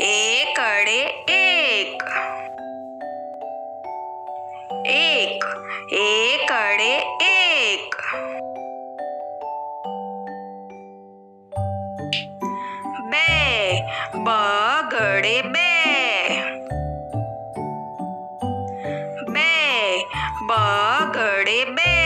एक अड़े एक। एक एक अड़े एक। बे बगड़े बे। बे बगड़े बे।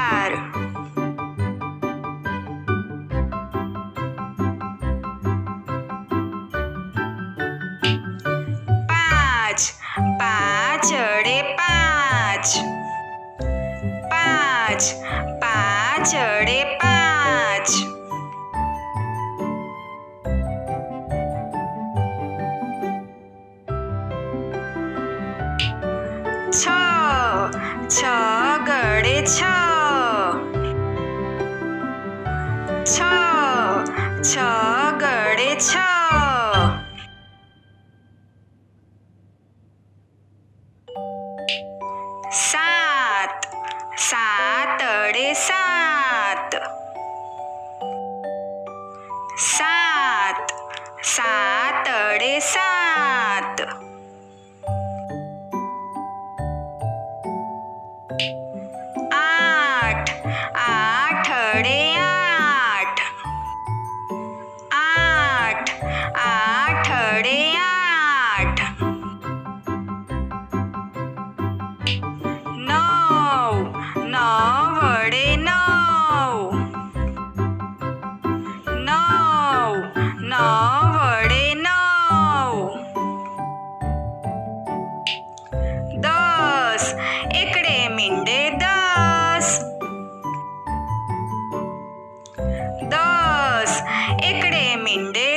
પાંચ પાછળે પાંચ પાંચ પાછળે પાંચ છ છ ગળે છ છ છ ગળે છ सात सात अड़े सात. सात सात अड़े सात. Ek re minde